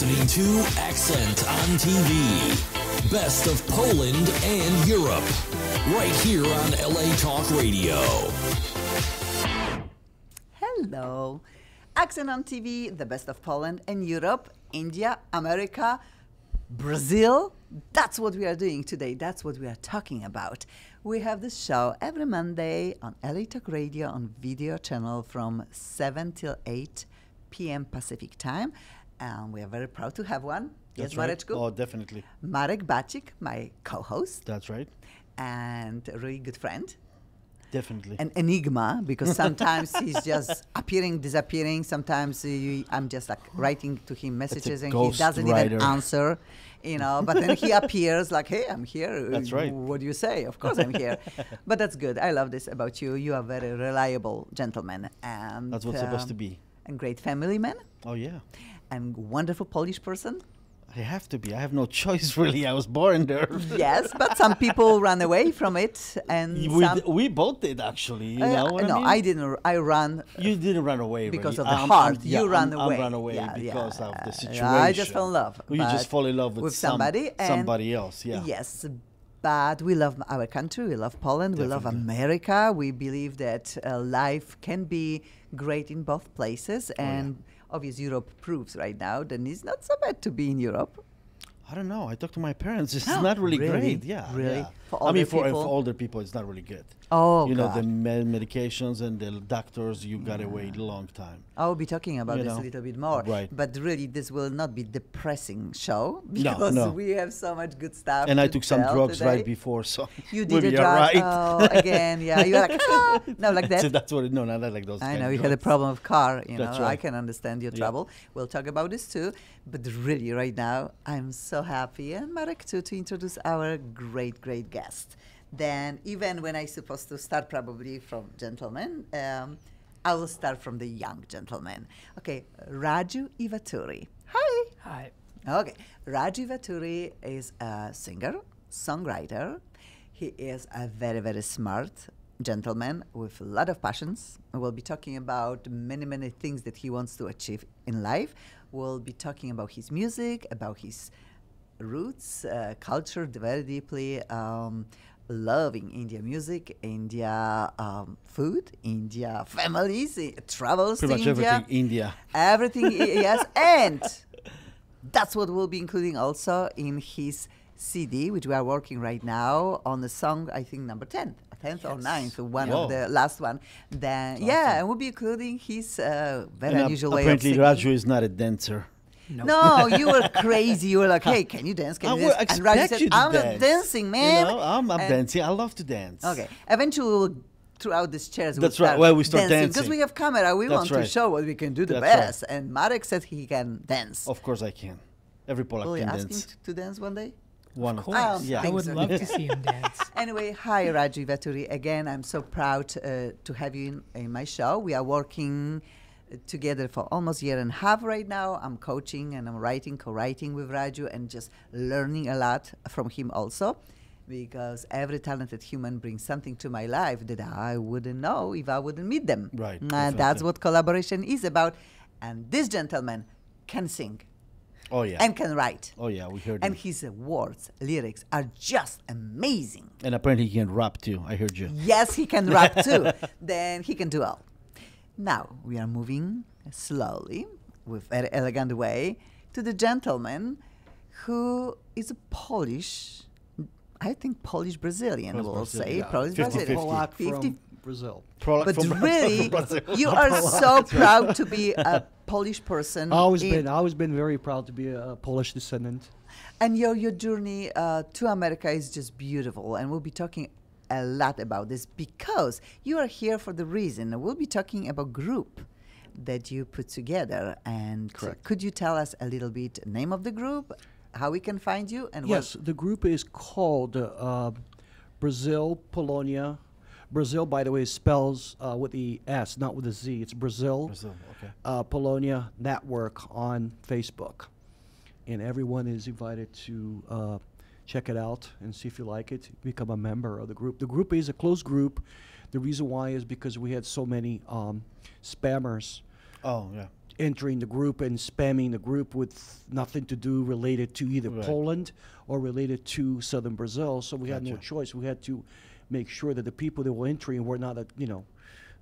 listening to Accent on TV. Best of Poland and Europe. Right here on LA Talk Radio. Hello. Accent on TV, the best of Poland and Europe, India, America, Brazil. That's what we are doing today. That's what we are talking about. We have this show every Monday on LA Talk Radio on video channel from 7 till 8 p.m. Pacific time. And we are very proud to have one. That's yes, right. Mareczku? Oh, definitely. Marek Bacik, my co host, That's right. and a really good friend. Definitely. an enigma because sometimes he's just appearing, disappearing. Sometimes he, I'm just like writing to him messages and he doesn't writer. even answer, you know. But then he appears like, "Hey, I'm here." That's right. What do you say? Of course, I'm here. but that's good. I love this about you. You are very reliable gentleman, and That's what's supposed to um, be. And great family man, Oh, yeah. And wonderful Polish person. I have to be. I have no choice, really. I was born there. yes, but some people run away from it, and we, some, we both did, actually. You Uh, know what no, I mean? I didn't. I ran You didn't run away because really. of the I'm- heart. I'm- yeah, you ran I'm, away. I'm run away Yeah, because yeah, of the yeah. situation. I just fell in love. You just fall in love with, with some- somebody. and somebody else. Yeah. Yes, but we love our country. We love Poland. We love America. We believe that uh, life can be great in both places, Oh, obviously Europe proves right now that it's not so bad to be in Europe. I don't know. I talked to my parents. It's not really, Really? great. Yeah. Really? yeah. For I mean, for, people? for older people, it's not really good. Oh, you know, the God. me- medications and the doctors, you gotta wait a long time. I will be talking about You this know, a little bit more. right. But really, this will not be depressing show because no. we have so much good stuff. And I took some drugs today. right before, so You did a drug. alright. Oh, again, yeah. You're like, ah, no, like that. so that's what. It, no, not like those. I know of you had a problem with car. You know, That's I can understand your Yeah. trouble. We'll talk about this too. But really, right now, I'm so happy and Marek too to introduce our great, great guest. Then, even when I supposed to start probably from gentlemen, um, I will start from the young gentleman. Okay, Raju Ivaturi. Hi. Hi. Okay, Raju Ivaturi is a singer, songwriter. He is a very, very smart gentleman with a lot of passions. We'll be talking about many, many things that he wants to achieve in life. We'll be talking about his music, about his roots, uh, culture very deeply, um, loving India music, India um, food, India families, travels Pretty to much India. everything. India. Everything, yes, and that's what we'll be including also in his CD, which we are working right now on the song, I think number 10, 10th or 9th, one Whoa. of the last one. Then, yeah, and we'll be including his uh, very And ap- unusual way of apparently. Raju is not a dancer. No. No, you were crazy. You were like, "Hey, can you dance? Can I you would dance?" And Raju expect said, you to "I'm dance. dancing, man." You know, I'm, I'm And- dancing. I love to dance. Okay. Eventually, we'll throughout these chairs. That's we'll right. Start Well, we start dancing because we have camera. We That's want to show what we can do the That's right. best. And Marek said he can dance. Of course, I can. Every Polak Will you can ask dance. him to, to dance one day? One Of course. I Yeah. I would so. love to see him dance. Anyway, hi Raju Ivaturi. Again, I'm so proud uh, to have you in, in my show. We are working together for almost a year and a half right now. I'm coaching and I'm writing, co-writing with Raju, and just learning a lot from him also. Because every talented human brings something to my life that I wouldn't know if I wouldn't meet them. Right, And that's what collaboration is about. And this gentleman can sing Oh yeah. and can write. oh yeah, we heard And his words, lyrics are just amazing. And apparently he can rap too. I heard you. Yes, he can rap too. then he can do all. Now we are moving slowly, with very elegant way, to the gentleman who is a Polish, I think Polish Brazilian, Polish we'll Brazilian, say yeah. Polish 50-50. Brazilian. Polak 50 from Brazil. Polak but from- really, Brazil. you are so proud to be a Polish person. I always been I always been very proud to be a, Polish descendant. And your your journey uh, to America is just beautiful, and we'll be talking a lot about this because you are here for the reason. We'll be talking about group that you put together, and Correct. could you tell us a little bit name of the group, how we can find you, and Yes, the group is called uh, Brasil Polonia. Brazil, by the way, spells uh, with the S, not with the Z. It's Brazil, Brazil, okay. uh, Polonia Network on Facebook, and everyone is invited to uh, check it out and see if you like it. Become a member of the group. The group is a closed group. The reason why is because we had so many um, spammers Oh yeah. entering the group and spamming the group with nothing to do related to either Right. Poland or related to southern Brazil. So we had no choice. We had to make sure that the people that were entering were not, uh, you know,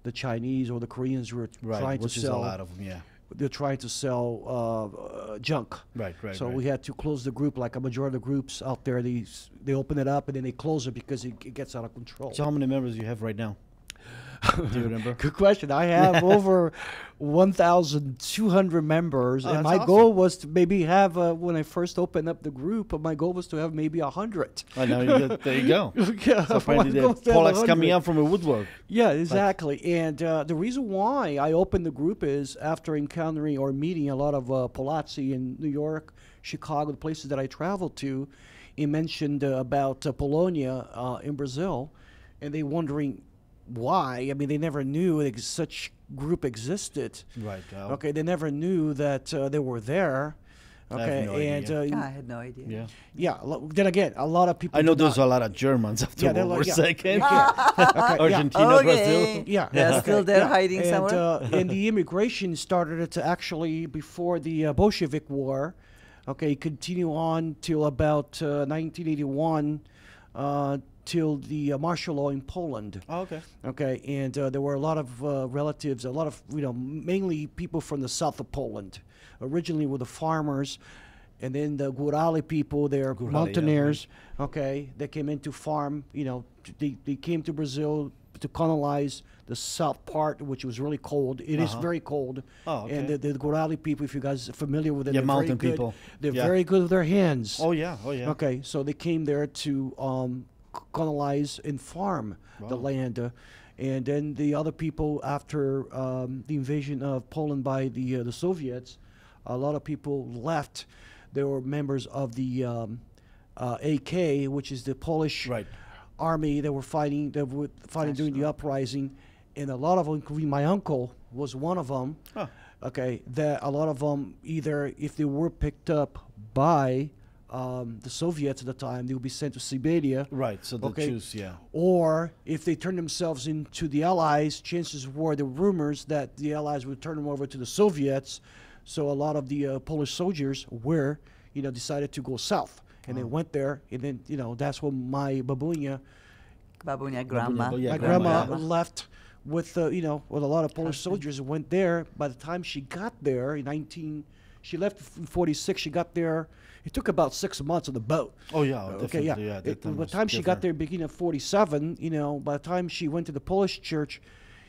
the Chinese or the Koreans who were Right, trying which to is a lot of them. Yeah. They're trying to sell uh, uh, junk. Right, right, So right. we had to close the group, like a majority of the groups out there. They they open it up and then they close it because it, it gets out of control. So how many members do you have right now? Do you remember? Good question. I have over 1,200 members, Oh, and my awesome. goal was to maybe have, uh, when I first opened up the group, my goal was to have maybe 100. Oh, now you get, there you go. yeah, So my apparently the was to have Polacks coming 100. out from a woodwork. Yeah, exactly. and uh, the reason why I opened the group is after encountering or meeting a lot of uh, Polacy in New York, Chicago, the places that I traveled to, he mentioned uh, about uh, Polonia uh, in Brazil, and they wondering why. I mean, they never knew ex- such group existed. Right. uh, Okay, they never knew that uh, they were there. have Okay, no and idea. uh, Yeah, I had no idea. Yeah. yeah, lo- then again, a lot of people. I know do there's not- a lot of Germans after Yeah, they're World like- War yeah. Second. Okay, yeah. Argentina, Okay. Brazil. Yeah, They're still there hiding and, somewhere? Uh, and the immigration started to actually before the uh, Bolshevik War. Okay, continue on till about uh, 1981, uh, till the uh, martial law in Poland. Oh, okay. Okay, and uh, there were a lot of uh, relatives, a lot of you know, mainly people from the south of Poland. Originally were the farmers, and then the Górale people, they're Górale, yeah, mountaineers. Okay, they came in to farm. You know, they, they came to Brazil to colonize the south part, which was really cold. It is Uh-huh. very cold. Oh, okay. And the, the people, if you guys are familiar with it, Yeah, they're very mountain good. people. They're Yeah. very good with their hands. Oh yeah. Oh yeah. Okay, so they came there to um, colonize and farm the land, uh, and then the other people after um, the invasion of Poland by the uh, the Soviets, a lot of people left. They were members of the um, uh, AK, which is the Polish Right. army that were fighting that were fighting during the uprising, and a lot of them, including my uncle, was one of them. Huh. Okay, that a lot of them either if they were picked up by um, the Soviets at the time, they would be sent to Siberia, Right. So the Okay. choose. Yeah. or if they turned themselves into the Allies, chances were the rumors that the Allies would turn them over to the Soviets. So a lot of the uh, Polish soldiers were, you know, decided to go south, and they went there, and then you know that's when my babunya Babunia grandma. yeah, my grandma, grandma, left with uh, you know with a lot of Polish soldiers and went there. By the time she got there in 19, she left in 46. She got there. It took about six months on the boat. Oh yeah. Okay, yeah. Yeah. It- that by the was time she got there, beginning of 47, you know, by the time she went to the Polish church,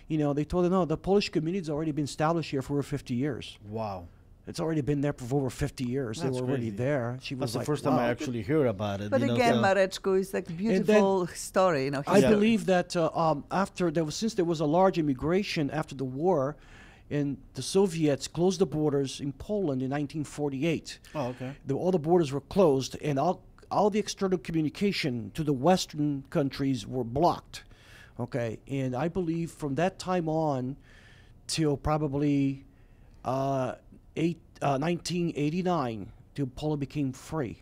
you know, they told her, no, the Polish community's already been established here for over 50 years. Wow. It's already been there for over 50 years. That's they were already crazy. there. She was That's the like, first time I actually hear about it. But you again, so- Mareczko is like beautiful story. You know, I Yeah. believe that uh, um, after there was, since there was a large immigration after the war, and the Soviets closed the borders in Poland in 1948. Oh, okay. The, all the borders were closed, and all all the external communication to the Western countries were blocked. Okay, and I believe from that time on till probably uh, eight, uh, 1989, till Poland became free,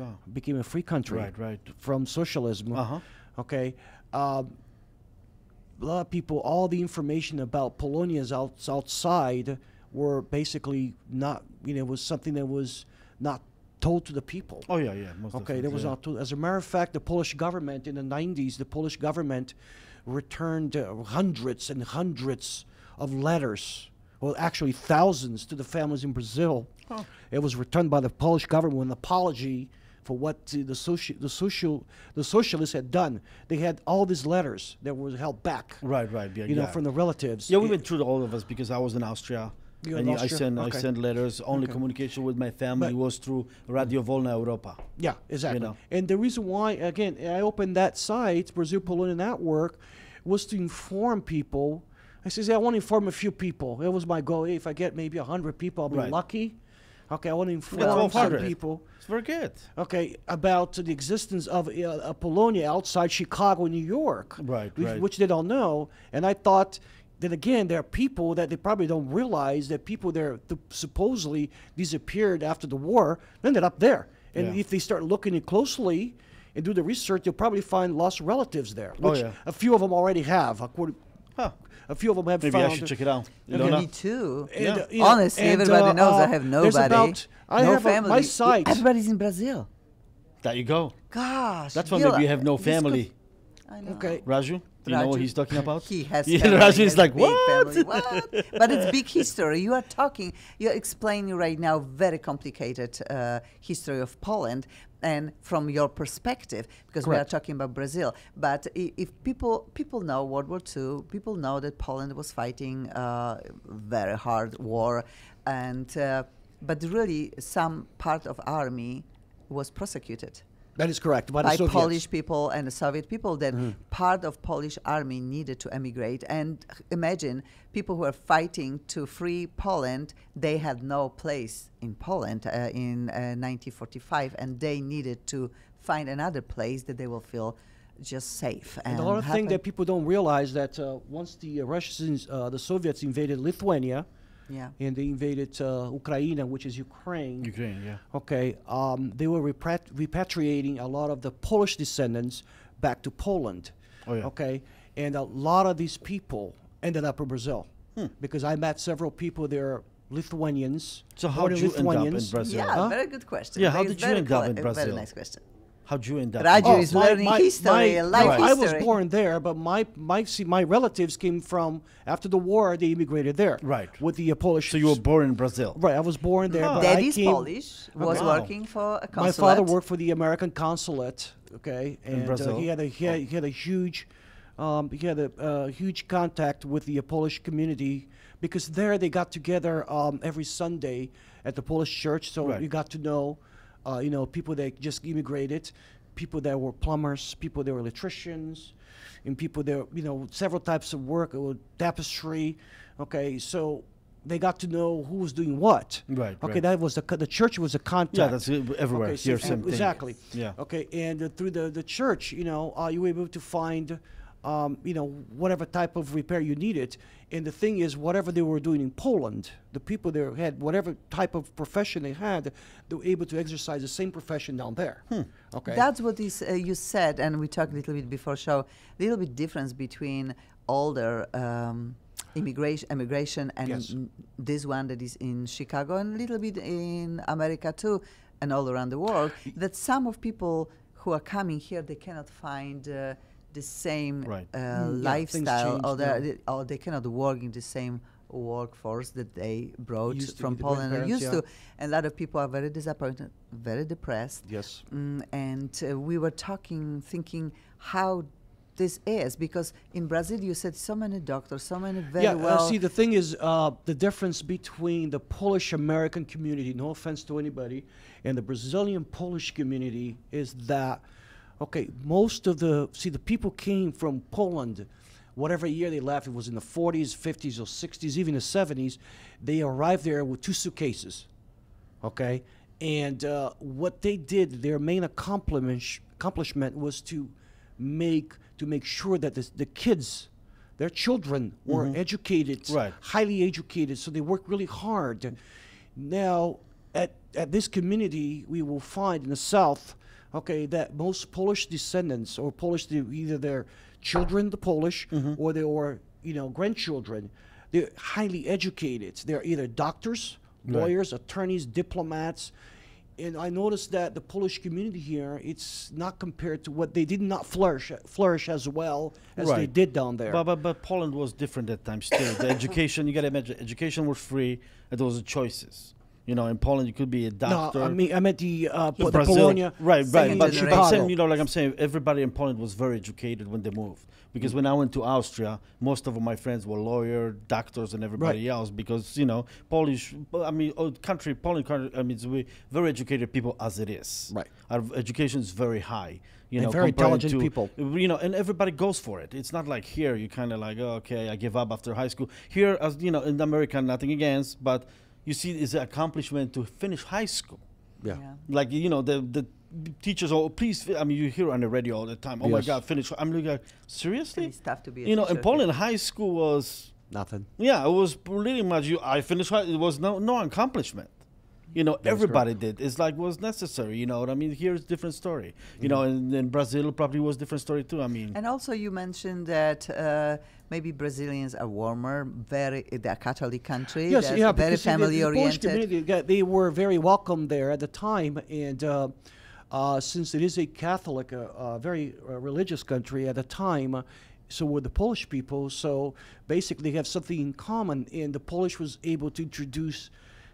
Oh. became a free country Right. Right. from socialism. Uh-huh. Okay. Um, a lot of people, all the information about Polonians outs outside were basically not, you know, was something that was not told to the people. Oh yeah. Yeah. Most Okay, that was yeah. not told. As a matter of fact, the Polish government in the 90s, the Polish government returned uh, hundreds and hundreds of letters, well, actually thousands, to the families in Brazil. It was returned by the Polish government with an apology for what the, the, soci- the social the socialists had done. They had all these letters that were held back, Right. Right. Yeah. you know, from the relatives. Yeah, we went through all of us because I was in Austria. And I sent I Okay. sent letters. Only communication with my family But- was through Radio Wolna Europa. Yeah, exactly. You know. And the reason why, again, I opened that site, Brasil Polonia Network, was to inform people. I says, I want to inform a few people. It was my goal. Hey, if I get maybe 100 people, I'll be Right. lucky. Okay, I want to inform some people. It's very good. Okay, about the existence of uh, a Polonia outside Chicago, New York. Right, which, right. Which they don't know. And I thought that, again, there are people that they probably don't realize that people there th- supposedly disappeared after the war ended up there. And Yeah. if they start looking it closely and do the research, they'll probably find lost relatives there, Oh, which yeah. a few of them already have, according, Huh. A few of them have Maybe found. I should check it out. You Okay. don't know? Me too. And, Yeah. you know, Honestly, and, everybody uh, knows I uh, have nobody. about- I no have a- family. my site. Everybody's in Brazil. There you go. Gosh. That's why Gil, maybe you have no family. I know. Okay. Raju, do you know what he's talking about? He has. Yeah, family, Raju is like, big what? what? but it's big history. You are talking. You're explaining right now very complicated uh, history of Poland, and from your perspective, because we are talking about Brazil. But if people people know World War II, people know that Poland was fighting uh, very hard war, and uh, but really some part of army was prosecuted That is correct. By, by the Polish people and the Soviet people that part of Polish army needed to emigrate. And imagine people who are fighting to free Poland, they had no place in Poland uh, in uh, 1945, and they needed to find another place that they will feel just safe. And the other thing happy. that people don't realize that uh, once the uh, Russians, uh, the Soviets invaded Lithuania, yeah. and they invaded uh, Ukraine, which is Ukraine. Ukraine, yeah. Okay, um, they were reprat- repatriating a lot of the Polish descendants back to Poland. Oh, yeah. Okay, and a lot of these people ended up in Brazil Hmm. because I met several people there, Lithuanians. So how did you end up in Lithuanians. Brazil? Yeah, Huh? very good question. Yeah, how Very- did you end up colle- in Very nice question. How'd you end up? Raju in is Brazil? learning history, life Oh, I was born there, but my my see, my relatives came from after the war. They immigrated there, Right. With the uh, Polish. So you were born in Brazil. right. I was born there. Huh. but Daddy's came- Polish, was Wow. working for a consulate. My father worked for the American consulate. Okay, and uh, Brazil? he had a he had, he had a huge, um, he had a uh, huge contact with the uh, Polish community because there they got together um, every Sunday at the Polish church. So Right. you got to know, uh, you know, people that just immigrated, people that were plumbers, people that were electricians, and people that you know several types of work, uh, tapestry. Okay, so. They got to know who was doing what. Right, Okay, right. that was the the church was a contact. Yeah, that's everywhere. Okay, so- Here, same thing. exactly. Yeah. Okay, and uh, through the, the church, you know, uh, you were able to find, um, you know, whatever type of repair you needed. And the thing is, whatever they were doing in Poland, the people there had whatever type of profession they had, they were able to exercise the same profession down there. Hmm. Okay. That's what is, uh, you said, and we talked a little bit before show. A Little bit difference between older um, immigration, immigration, and Yes. this one that is in Chicago, and a little bit in America too, and all around the world. That some of people who are coming here, they cannot find. Uh, the same Right. uh, Mm, yeah, lifestyle, or, yeah. they- or they cannot work in the same workforce that they brought Used from the Poland. and used yeah. to, and a lot of people are very disappointed, very depressed. yes. Mm, and uh, we were talking, thinking how this is because in Brazil you said so many doctors, so many very yeah, well. uh, see, the thing is, uh, the difference between the Polish American community, no offense to anybody, and the Brazilian Polish community is that, okay, most of the, see, the people came from Poland, whatever year they left, it was in the 40s, 50s, or 60s, even the 70s, they arrived there with two suitcases, okay? And uh, what they did, their main accomplishment, accomplishment was to make to make sure that the, the kids, their children, were educated, Right. highly educated. So they worked really hard. Now, at at this community, we will find in the South, okay, that most Polish descendants or Polish, either their children, the Polish, mm-hmm. or they or you know grandchildren, they're highly educated. They're either doctors, Right. lawyers, attorneys, diplomats. And I noticed that the Polish community here, it's not compared to what they did not flourish flourish as well as they did down there. But, but, but Poland was different at times too. The education, you got to imagine, education was free and there was choices. You know, in Poland, you could be a doctor. no. I mean I meant the uh, the. Polonia. Right, right. But, but I'm saying, you know, like I'm saying, everybody in Poland was very educated when they moved. Because when I went to Austria, most of my friends were lawyer, doctors, and everybody Right. else. Because you know, Polish, I mean, old country, Poland country. I mean, it's we very educated people as it is. Right. Our education is very high. You And know, very intelligent to- people. You know, and everybody goes for it. It's not like here you kind of like, oh, okay, I give up after high school. Here, as you know, in America, nothing against, but you see, it's an accomplishment to finish high school Yeah. yeah. like you know the the teachers oh please i mean you hear on the radio all the time oh my god finish i'm like And seriously it's tough to be. A you know in teacher. poland high school was Nothing. yeah it was pretty much you i finished high it was no no accomplishment You know, everybody did. It's like was necessary. You know what I mean? Here's different story. You know, Mm-hmm. and in Brazil probably was different story too. I mean, And also, you mentioned that uh, maybe Brazilians are warmer, very they're a Catholic country, Yes, yeah, very because see, the- family Polish oriented. community, they were very welcome there at the time, and uh, uh, since it is a Catholic, uh, uh, very uh, religious country at the time, uh, so were the Polish people. So basically, they have something in common, and the Polish was able to introduce,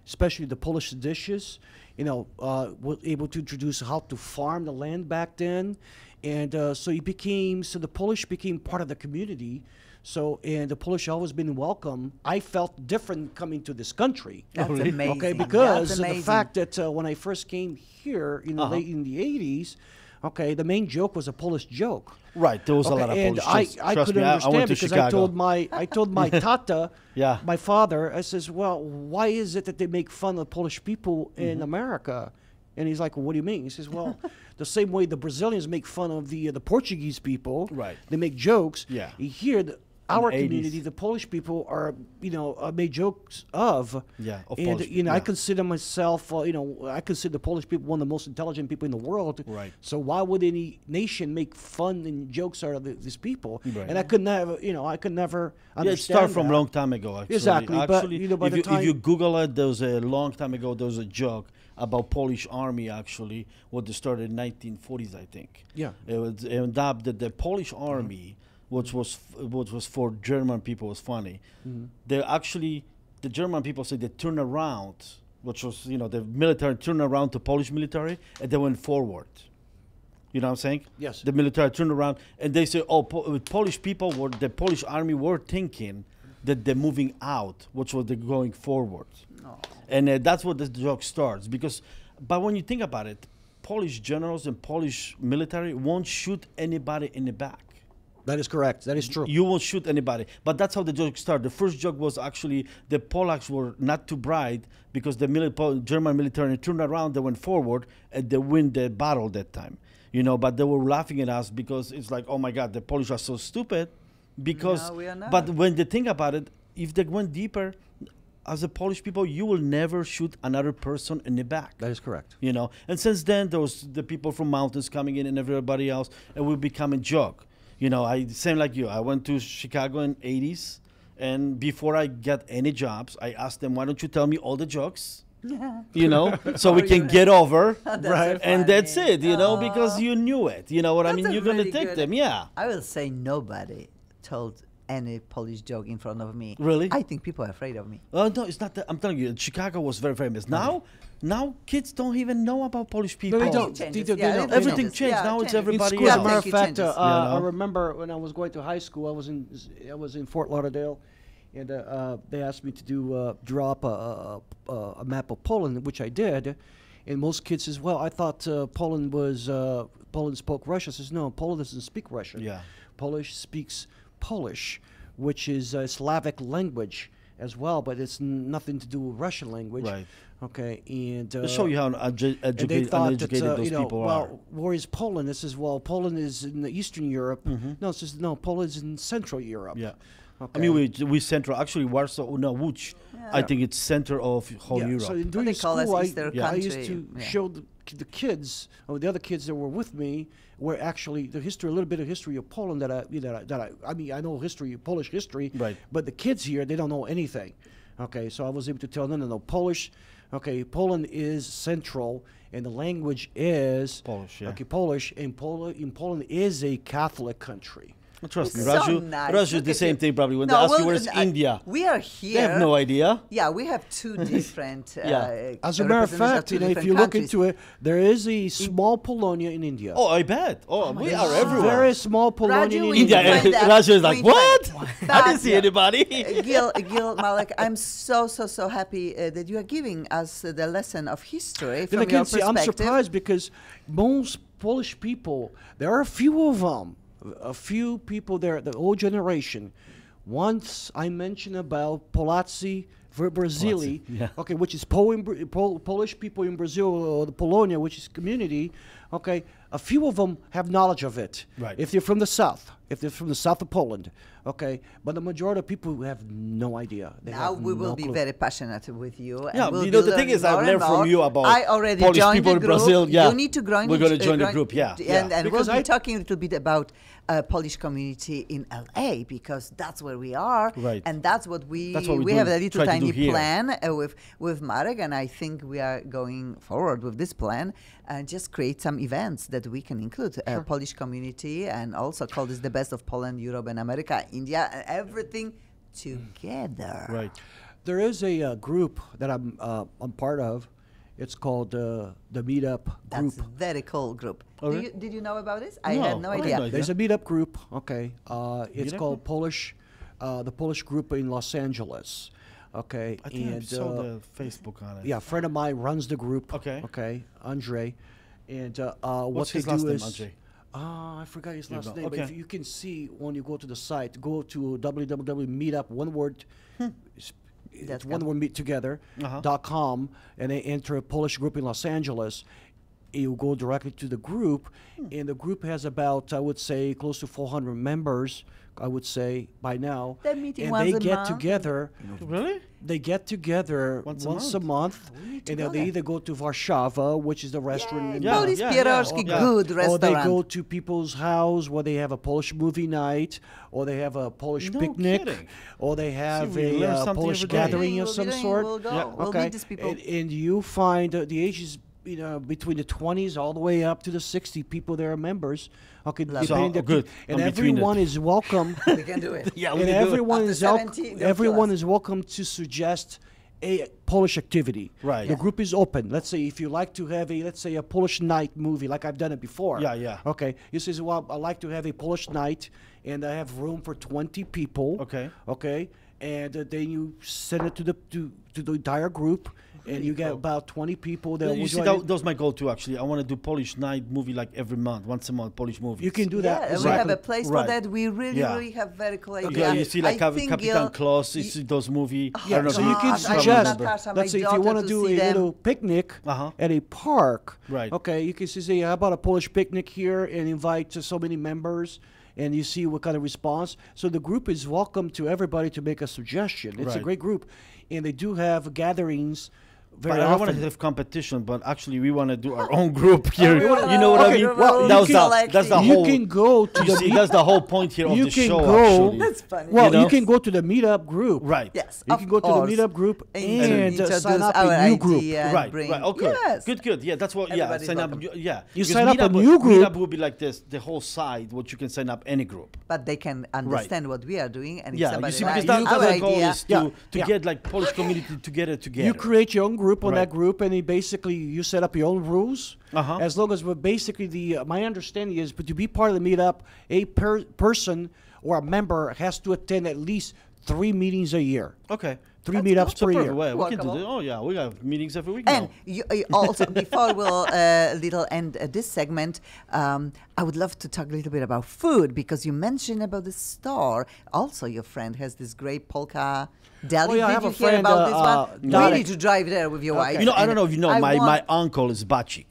especially the Polish dishes. You know, uh, was able to introduce how to farm the land back then, and uh, so it became so the Polish became part of the community. So and the Polish always been welcome. I felt different coming to this country. That's really? amazing. Okay, because of the fact that uh, when I first came here in the Uh-huh. late in the '80s, okay, the main joke was a Polish joke. right? There was a lot of and Polish. I, Trust- I trust couldn't me, I, I understand to because Chicago. I told my I told my tata, Yeah. my father, I says, well, why is it that they make fun of Polish people in Mm-hmm. America? And he's like, well, what do you mean? He says, well, the same way the Brazilians make fun of the uh, the Portuguese people, Right. They make jokes. Yeah. Here, the, our 80s. community, the Polish people are, you know, uh, made jokes of. Yeah, of and Polish you know, I consider myself, uh, you know, I consider the Polish people one of the most intelligent people in the world. Right. So why would any nation make fun and jokes out of the, these people? Right. And I could never, you know, I could never Yeah, it understand started from long time ago. Actually, Exactly, but, Actually, you know, by if, the you, if you Google it, there was a long time ago. There was a joke about Polish army. Actually, what they started in 1940s, I think. Yeah. It was and that the, the Polish army, which was f- which was for German people, was funny. Mm-hmm. They actually the German people said they turned around, which was you know the military turned around to Polish military and they went forward. You know what I'm saying? Yes. The military turned around and they say, "Oh, po- uh, Polish people were the Polish army were thinking that they're moving out, which was they're going forward." No. And uh, that's what the joke starts because, but when you think about it, Polish generals and Polish military won't shoot anybody in the back. That is correct. That is true. You won't shoot anybody. But that's how the joke started. The first joke was actually the Polacks were not too bright because the mili- Pol- German military turned around, they went forward, and they win the battle that time. You know, but they were laughing at us because it's like, oh my God, the Polish are so stupid. Because, No, we are but when they think about it, if they went deeper, as a Polish people, you will never shoot another person in the back that is correct. you know. And since then, there was the people from mountains coming in and everybody else, it will become a joke. You know, I same like you. I went to Chicago in '80s, and before I got any jobs, I asked them, "Why don't you tell me all the jokes?" you know, so we oh, can get over, That's right? so And that's it, you know, because oh. you knew it. You know what I mean? You're gonna take good- them, yeah. I will say nobody told any Polish joke in front of me. Really? I think people are afraid of me. Oh no, it's not that. I'm telling you, Chicago was very famous. Now, now kids don't even know about Polish people. they don't. think They don't- Yeah, they don't. Everything changes. changed. Yeah, Now it's changes. In everybody school, as a matter of fact, uh, changes. You know? I remember when I was going to high school, I was in I was in Fort Lauderdale, and uh, uh, they asked me to do uh, draw up a, a, a, a map of Poland, which I did. And most kids says, "Well, I thought uh, Poland was uh, Poland spoke Russian." I says, "No, Poland doesn't speak Russian. Yeah. Polish speaks Polish, which is a Slavic language as well, but it's n- nothing to do with Russian language." Right. Okay, and uh, To show you how edu- and they thought uneducated that, uh, those you know, people well, are. where is Poland? This is well, Poland is in the Eastern Europe. Mm-hmm. No, it says no, Poland is in Central Europe. Yeah. Okay. I mean, we we central actually Warsaw. No, Łódź. I think it's center of whole yeah. Europe. So in during they call us school, I, Easter I used to yeah. show the, k- the kids, or the other kids that were with me, were actually the history, a little bit of history of Poland that I, that I, that I, I mean, I know history, Polish history, Right. But the kids here, they don't know anything. Okay, so I was able to tell them, no, no, Polish. Okay, Poland is central, and the language is Polish, yeah. Okay, Polish, and Poland, in Poland is a Catholic country. Trust me, So Raju. nice. Raju is the same you. thing probably when No, they ask you where's India. We are here. They here. have no idea. Yeah, we have two different. Uh, As a matter of fact, you know, if different you look into it, there is a small Polonia in India. Oh, I bet. Oh, we are everywhere. Very small Polonia Raju, in India. need to India. find that. Raju is like, We what? I didn't see anybody. Uh, Gil, Gil Malak, I'm so, so, so happy uh, that you are giving us uh, the lesson of history from again, your see, I'm surprised because most Polish people, there are a few of them, a few people there, the old generation. Once I mentioned about Polacy, for Brazili, yeah. okay, which is Pol- Pol- Polish people in Brazil, or the Polonia, which is community, okay, a few of them have knowledge of it. Right. If they're from the south, if they're from the south of Poland, okay, but the majority of people have no idea. They Now have we will no be clue. very passionate with you. and Yeah, we'll you know, the thing is, I've more and learned from more. you about I already Polish joined people the in group. Brazil, yeah. You need to join. We're gonna uh, join the group, yeah, And, yeah. and we'll Because be I- talking a little bit about uh, Polish community in LA because that's where we are, Right. and that's what we That's what we we do- have a little try to do tiny plan uh, with with Marek, and I think we are going forward with this plan and just create some events that we can include uh, Polish community and also call this the best of Poland, Europe, and America, India, and everything together. Right. There is a uh, group that I'm uh, I'm part of. It's called uh, the Meetup That's Group. a very cool group. Oh, Do really? you, did you know about this? I No, had no I idea. idea. There's a meetup group. Okay, uh, it's Meetup called group? Polish, uh, the Polish group in Los Angeles. Okay, I think I and saw uh, the Facebook on it. yeah, a friend of mine runs the group. Okay. okay, Andre, and uh, uh, what What's they his do last name, is. Andre? Ah, I forgot his last don't- name. But if you can see when you go to the site, go to www.meetup one word. Hmm. It's one word meet together Uh-huh. dot com, and they enter a Polish group in Los Angeles. You go directly to the group, Hmm. and the group has about I would say close to 400 members. I would say by now, They're meeting and once they a get month. together Really? they get together Once once, a a month, and then they either go to Warszawa, which is the restaurant, Yay, in Yeah, Polish yeah, yeah, pierogi, yeah. good or they go to people's house where they have a Polish movie night, or they have a Polish No picnic, kidding. or they have we a uh, Polish gathering of we'll some sort. we'll go. Yeah. We'll okay, meet these people. And, and you find uh, the ages. You know, between the 20s all the way up to the 60 people that are members. Okay, Love depending So, the- good. and I'm everyone is welcome. we can do it. Yeah, and everyone is wel- 70, they'll kill everyone is welcome to suggest a Polish activity. Right. The Yeah. group is open. Let's say if you like to have a let's say a Polish night movie, like I've done it before. Yeah, yeah. Okay. You says, well, I like to have a Polish night, and I have room for twenty people. Okay. Okay. And uh, then you send it to the to, to the entire group, and you get about twenty people that you will see, that, in. that was my goal too. Actually, I want to do Polish night movie like every month, once a month, Polish movie. You can do Yeah, that. we have a place for that. We really, Yeah. really have very cool Yeah, idea. you see, like I Cap- think Capitan Gil- Kloss, you see those movie. I don't know. so if you can suggest. love let's say if you want to to do a them. little picnic Uh-huh. at a park, Right. Okay, you can say, how about a Polish picnic here and invite so many members, and you see what kind of response. So the group is welcome to everybody to make a suggestion. It's a great group, and they do have gatherings very But I don't want to have competition, but actually we want to do our own group here. we wanna- you know what okay, I mean? well, that you was the, that's the you whole. can go to the see, that's the whole point here of you the can show. go- actually. That's funny. well, you you, can go to the meetup group. right. Yes, You of can go to the meetup group And and, uh, sign up a new group. right, bring- right. Okay, Yes. good, good. Yeah, that's what. Yeah, Everybody's sign up. welcome. you- Yeah, You sign up a new group. Meetup would be like this, the whole side, what you can sign up any group. But they can understand what we are doing, and if Yeah, you see, because that, our the goal idea, is to, to get like Polish community together together. You create your own group on Right. that group, and it basically you set up your own rules. Uh-huh. As long as we're basically the uh, my understanding is, but to be part of the meetup, a per- person or a member has to attend at least three meetings a year. Okay. Three That's meetups So per year. Well, we can do Workable. this. Oh yeah, we have meetings every week And now. you, you also, before we'll uh, little end uh, this segment, um, I would love to talk a little bit about food because you mentioned about the store. Also, your friend has this great polka deli. Oh, yeah, I Did have you a hear friend, about uh, this uh, one? we need to drive there with your wife. You know, I don't know if you know, I my, my uncle is Bacik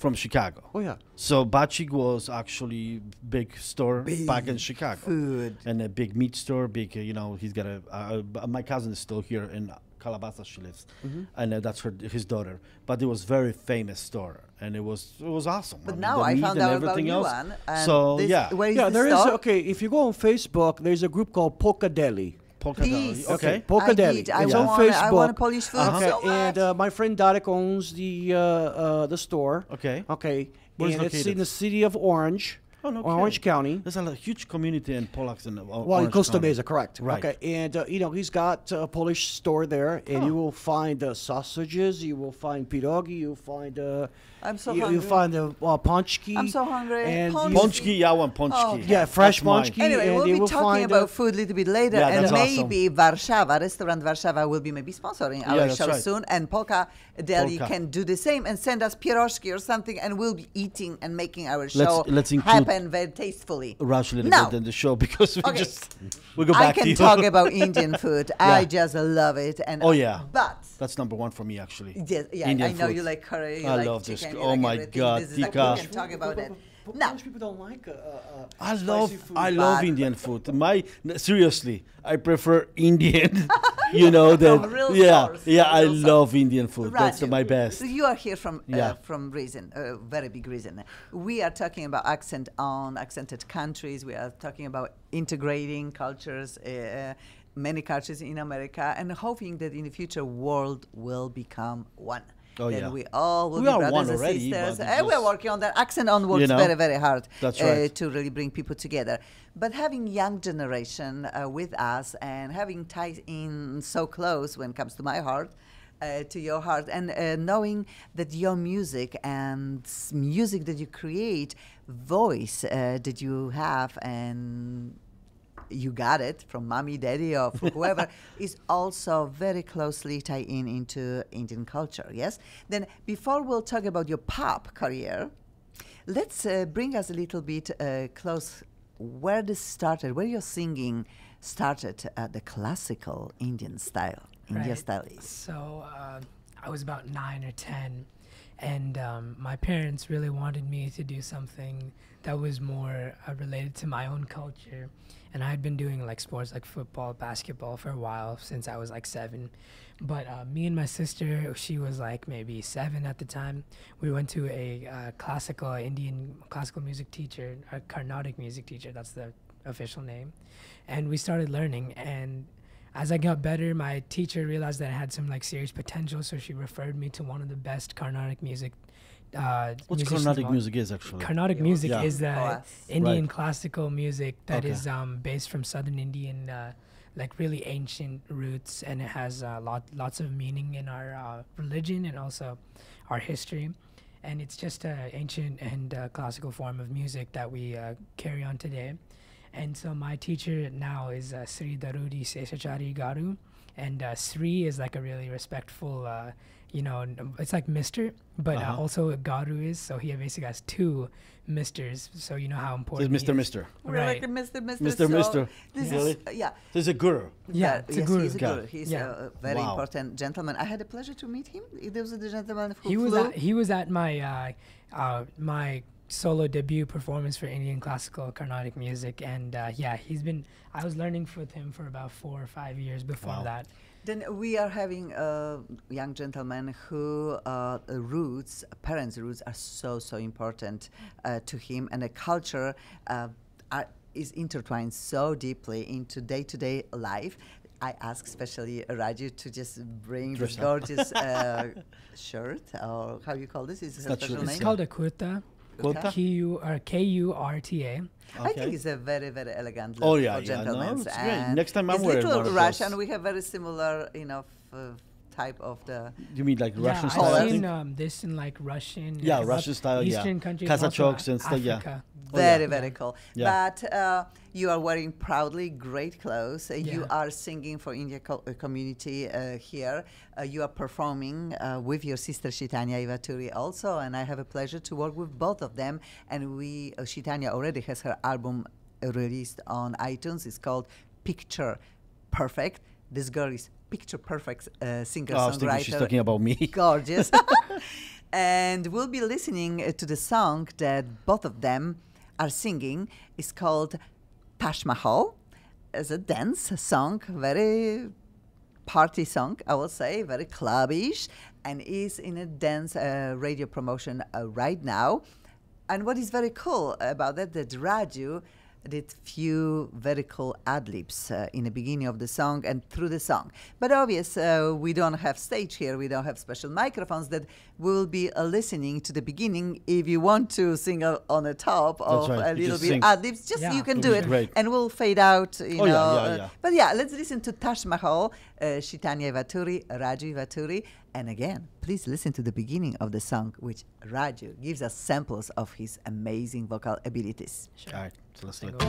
from Chicago. Oh yeah. So Bacik was actually big store back in Chicago. food. And a big meat store, big, uh, you know, he's got a, uh, uh, my cousin is still here in Calabasas, she lives. Mm-hmm. And uh, that's her, his daughter. But it was very famous store. And it was, it was awesome. But mean, now the I found out everything about else. you one. and So, this, yeah. Where is Yeah, the there is store? okay. If you go on Facebook, there's a group called Polka Deli. Polka Please. dot- Okay. Polka I Deli. did. I It's want, on Facebook. I want Polish food Uh-huh. so much. and uh, my friend Darek owns the uh, uh, the store. Okay. Okay. Where's and it's in the city of Orange, Oh, no Orange kidding. County. There's a huge community in Polacks in uh, Well, in Orange Costa County. Mesa, correct. Right. Okay, and uh, you know he's got a Polish store there, and you will find uh, sausages, you will find pierogi, you'll find uh, I'm so you, hungry. you find the uh, ponchki. I'm so hungry. And Ponchki. Ponchki, yeah, I want ponchki. Oh, yeah, fresh That's mine. ponchki. Anyway, and we'll be will talking about a- food a little bit later, Yeah, and that's maybe Warszawa, restaurant Warszawa, will be maybe sponsoring our Yeah, show right. soon, and Polka Deli Polka. can do the same and send us pierogi or something, and we'll be eating and making our show let's include- happen very tastefully. Rush a little bit in the show because we Okay. just we go I back to can talk about Indian food. I Yeah. just love it, and Oh, yeah. but. That's number one for me actually. Yes, yeah, Indian I know food. you like curry. You I like love this. chicken, you Oh like my everything. God, this is like, we can talk about it. But Now, Polish people don't like uh, uh, I spicy love food. I love Indian food. My seriously, I prefer Indian. you know that. real Yeah, source, yeah. from I source. love Indian food. That's my best. You are here from uh, Yeah. from reason, a very big reason. We are talking about accent on accented countries. We are talking about integrating cultures, uh, many cultures in America, and hoping that in the future world will become one. Oh, Then yeah. we all will We be are brothers one and already, sisters. Uh, we're working on that. Accent on works You know? very, very hard That's uh, right. to really bring people together. But having young generation uh, with us and having ties in so close when it comes to my heart, uh, to your heart, and uh, knowing that your music and music that you create, voice uh, that you have, and you got it from mommy, daddy, or from whoever, is also very closely tied in into Indian culture. Yes. Then before we'll talk about your pop career, let's uh, bring us a little bit uh, close. Where this started, where your singing started, uh, the classical Indian style, India Right. style is. So uh, I was about nine or ten, and um, my parents really wanted me to do something that was more uh, related to my own culture. And I had been doing like sports like football, basketball for a while since I was like seven. But uh, me and my sister, she was like maybe seven at the time. We went to a uh, classical Indian classical music teacher, a Carnatic music teacher. That's the official name, and we started learning. And as I got better, my teacher realized that I had some like serious potential, so she referred me to one of the best Carnatic music. Uh, What's Carnatic of music is actually? Carnatic music Yeah. is the Class. Indian Right. classical music that is Okay. um, based from southern Indian, uh, like really ancient roots, and it has uh, lot lots of meaning in our uh, religion and also our history. And it's just an ancient and uh, classical form of music that we uh, carry on today. And so my teacher now is uh, Sri Darudi Seshachari Garu, and uh, Sri is like a really respectful, uh, you know, it's like Mister, but uh Uh-huh. also Garu is. So he basically has two Misters. So you know how important. he Mr. Mister. We're like Right. a Mr. Mr. Mr. So Mister. This Really? is uh, yeah. There's a guru. Yeah, But it's a yes, guru. he's a guru. He's Yeah. a, a very Wow. important gentleman. I had the pleasure to meet him. He was the gentleman who He was flew. at he was at my uh, uh, my solo debut performance for Indian classical Carnatic music, and uh, yeah, he's been. I was learning with him for about four or five years before Wow. that. Then we are having a young gentleman who uh, roots, parents' roots are so so important uh, to him, and the culture uh, are, is intertwined so deeply into day-to-day life. I ask especially Raju to just bring this Dress up. gorgeous uh, shirt, or how you call this? Is it a special shirt, name? It's called a kurta. Kurta? K U or K U R T A. I think Okay. it's a very, very elegant Oh, yeah, for yeah, no, gentlemen. it's great. Next time I'm it's wearing little one of Russian. those. We have very similar, you know, f- uh, type of the. You mean like Yeah, Russian I've seen um, this in like Russian. Yeah, Russian style, yeah. Eastern countries. also Kazakhs and stuff, yeah. Africa. Oh, yeah. Very, very cool. Yeah. But uh, you are wearing proudly great clothes. Uh, You are singing for India co- uh, community uh, here. Uh, you are performing uh, with your sister Shitanya Ivaturi also, and I have a pleasure to work with both of them. And we, uh, Shitanya already has her album released on iTunes. It's called Picture Perfect. This girl is picture perfect uh, singer Oh, I was thinking she's talking about me. gorgeous. and we'll be listening uh, to the song that both of them are singing. It's called Taj Mahal. It's a dance song, very party song, I will say, very clubbish, and is in a dance uh, radio promotion uh, right now. And what is very cool about that, that Raju did few very cool ad libs uh, in the beginning of the song and through the song. But obvious, uh, we don't have stage here, we don't have special microphones that will be uh, listening to the beginning. If you want to sing uh, on the top of right, a you little bit sing. ad libs, just Yeah, you can do it, great. and we'll fade out. You Oh, yeah, know, yeah, yeah. But yeah, let's listen to Taj Mahal. uh, Shitanya Ivaturi, Raju Ivaturi. And again, please listen to the beginning of the song, which Raju gives us samples of his amazing vocal abilities. Sure. All right, so let's Take look.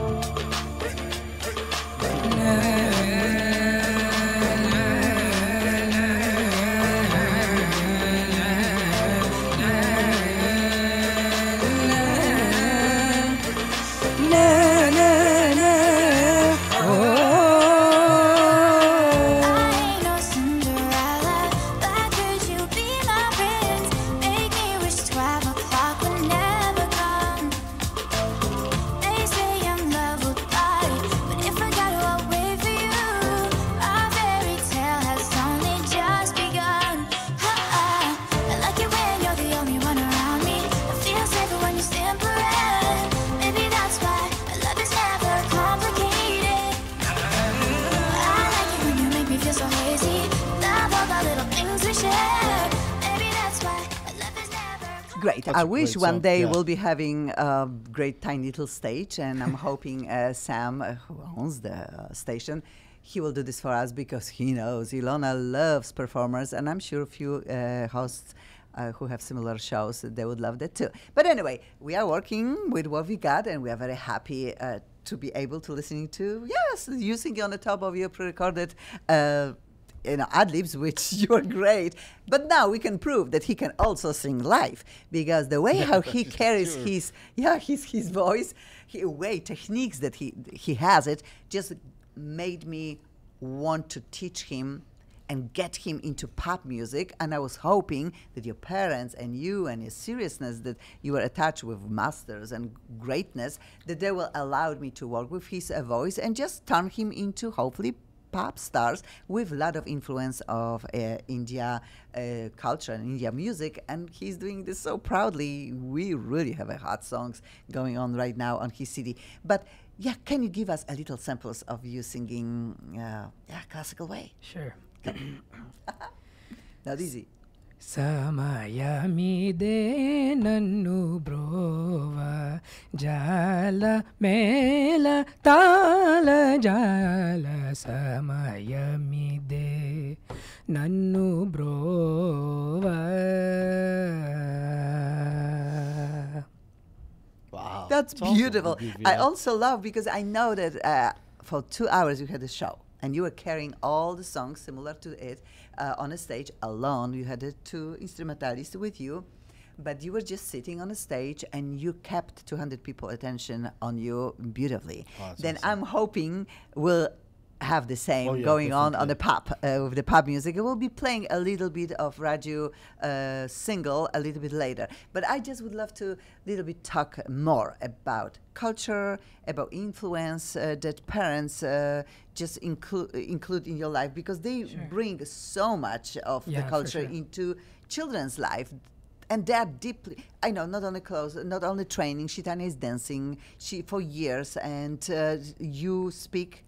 I wish one song, day yeah. we'll be having a great tiny little stage, and I'm hoping uh, Sam, uh, who owns the uh, station, he will do this for us because he knows Ilona loves performers, and I'm sure a few uh, hosts. Uh, who have similar shows, they would love that too. But anyway, we are working with what we got, and we are very happy uh, to be able to listening to yes, using it on the top of your pre-recorded uh, you know, ad libs, which you are great. But now we can prove that he can also sing live because the way how he carries his yeah his his voice, he, way techniques that he he has it just made me want to teach him and get him into pop music. And I was hoping that your parents and you and your seriousness that you were attached with masters and greatness, that they will allow me to work with his uh, voice and just turn him into hopefully pop stars with a lot of influence of uh, India uh, culture and India music. And he's doing this so proudly. We really have a hot songs going on right now on his CD. But yeah, can you give us a little samples of you singing uh, yeah, classical way? Sure. Not easy. సమయమిదే నన్ను బ్రోవ జాల మేల తాళ జాల సమయమిదే నన్ను బ్రోవ Wow. That's beautiful. I also love because I know that uh, for two hours you had a show and you were carrying all the songs similar to it uh, on a stage alone. You had uh, two instrumentalists with you, but you were just sitting on a stage and you kept 200 people attention on you beautifully. Oh, then awesome. I'm hoping we'll have the same Oh, yeah, going on on the definitely. pop uh, with the pop music. We'll be playing a little bit of Raju uh, single a little bit later. But I just would love to a little bit talk more about culture, about influence uh, that parents uh, just include include in your life because they Sure. bring so much of the Yeah, for culture sure. into children's life. And they're deeply, I know, not only clothes, not only training. Shitani is dancing she for years, and uh, you speak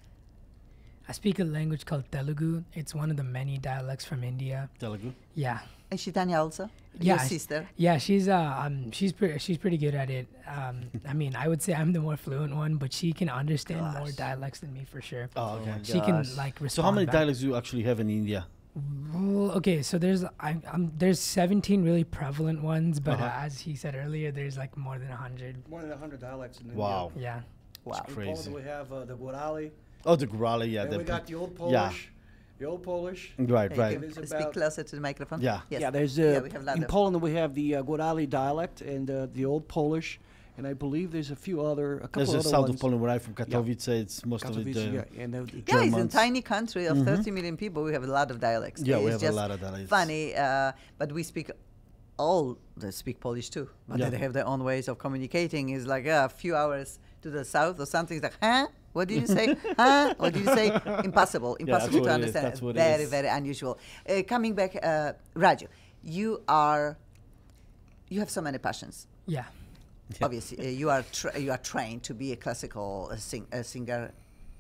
I speak a language called Telugu. It's one of the many dialects from India. Telugu. Yeah. And Shitanya also? Yeah, Your sister? Yeah, she's uh um she's pretty she's pretty good at it. Um, I mean, I would say I'm the more fluent one, but she can understand more dialects than me for sure. Oh, okay. she can like respond. So how many back. dialects do you actually have in India? Well, okay, so there's I, um there's 17 really prevalent ones, but Uh-huh. uh, as he said earlier, there's like more than 100. More than 100 dialects in Wow. Yeah. Wow. In Crazy. Poland, we have uh, the Gorali. Oh, the Gurali, yeah. and the we got pe- the old yeah. Polish. The old Polish. Right, Hey, right. can Speak closer to the microphone. Yeah. Yes. Yeah, there's uh, yeah, we have a in Poland we have the uh, Gorali dialect and uh, the old Polish, and I believe there's a few other, a couple There's the other south ones. of Poland where I'm from, Katowice. It's most of it. Uh, yeah, and uh, the Yeah, it's a tiny country of 30 million people. We have a lot of dialects. Yeah, we It's have a just lot of dialects. Funny, uh, but we speak all they speak Polish too, but Yeah. they have their own ways of communicating. It's like uh, a few hours to the south or something. It's like, huh? What did you say? huh? What did you say? Impossible. Impossible what to understand. that's what very, is. very unusual. Uh, coming back, uh, Raju, you are, you have so many passions. Yeah. Obviously, uh, you are tra- you are trained to be a classical uh, sing- uh, singer,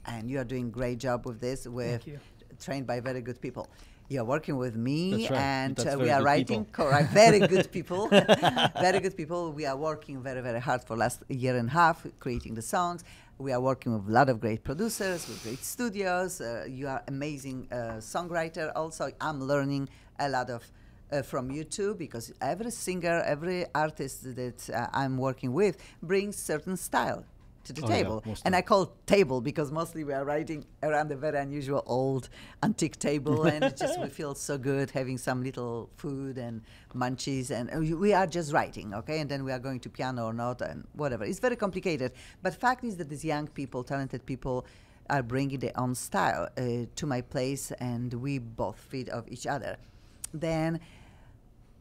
and you are doing great job with this. With you. trained by very good people. You're working with me, right. and uh, we are writing. people. Correct, very good people, very good people. We are working very, very hard for last year and a half, creating the songs. We are working with a lot of great producers, with great studios. Uh, you are amazing uh, songwriter. Also, I'm learning a lot of uh, from you too, because every singer, every artist that uh, I'm working with brings certain style to the Oh, table. most and I call table because mostly we are writing around a very unusual old antique table, and it just we feel so good having some little food and munchies, and we- we are just writing, okay, and then we are going to piano or not, and whatever. It's very complicated, but fact is that these young people, talented people. Are bringing their own style uh, to my place, and we both feed off each other. Then,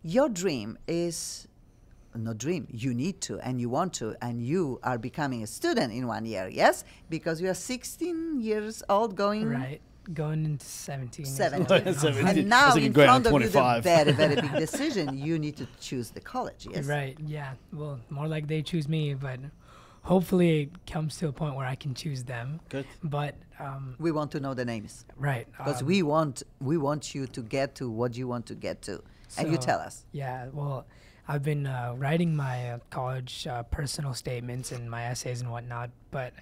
your dream is no dream you need to and you want to and you are becoming a student in one year yes because you are 16 years old going Right. Going into 17. 17. 17. and now like in going on front of you the very very big decision you need to choose the college yes Right. Yeah. Well, more like they choose me, but hopefully it comes to a point where I can choose them. Good. But um, we want to know the names right. because um, we want we want you to get to what you want to get to and you tell us Yeah, well, I've been uh, writing my uh, college uh, personal statements and my essays and whatnot, but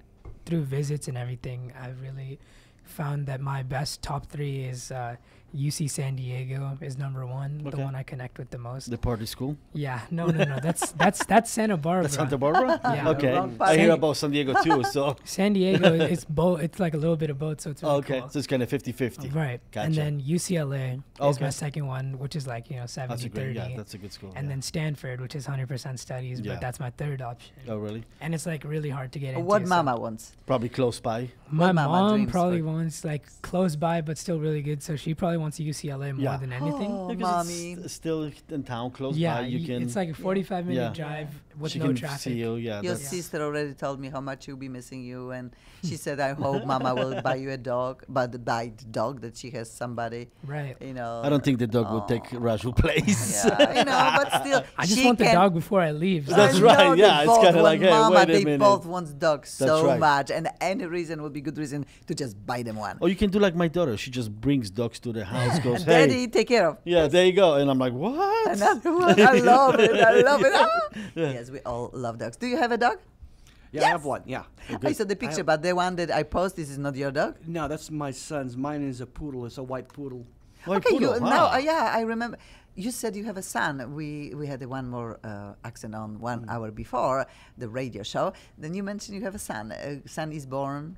through visits and everything, I've really found that my best top three is uh, UC San Diego is number one, Okay. the one I connect with the most. The party school. yeah, no, no, no, that's that's that's Santa Barbara. That's Santa Barbara. Yeah. Okay. Wrong I hear about San Diego too. So San Diego, it's both. It's like a little bit of both, so it's really okay, cool. so it's kind of 50-50. Right, Gotcha. and then UCLA is Okay. my second one, which is like you know 70 That's a great. 30. Yeah, that's a good school. and yeah. then Stanford, which is 100% studies, Yeah. but that's my third option. Oh really? And it's like really hard to get into. what so- mama wants Probably close by. My what mama mom probably wants like close by, but still really good. So she probably wants UCLA more Yeah. than oh, anything. Oh, Because mommy. it's still in town, close yeah, by. You y- can. it's like a 45 minute Yeah. drive with she no can traffic. see you. Yeah. Your that's- sister already told me how much she'll be missing you, and she said, "I hope Mama will buy you a dog, but buy the dog that she has somebody, Right. you know." I don't think the dog will take Raju place. Yeah, you know, but still, I just want the dog before I leave. so- That's I right, yeah, it's both kinda like, hey, Mama, wait a they minute. both want dogs so right. much, and any reason would be good reason to just buy them one. Or you can do like my daughter. She just brings dogs to the house. Goes, hey, Daddy, take care of. yeah, there you go. And I'm like, what? Another one. I love it. I love it. Ah. Yes, we all love dogs. Do you have a dog? Yeah, I have one. Yeah. I saw the picture, but the one that I post, this is not your dog. No, that's my son's. Mine is a poodle. It's a white poodle. White okay, poodle, you now, uh, yeah, I remember. You said you have a son. We we had one more uh, accent on one Mm. hour before the radio show. Then you mentioned you have a son. Uh, son is born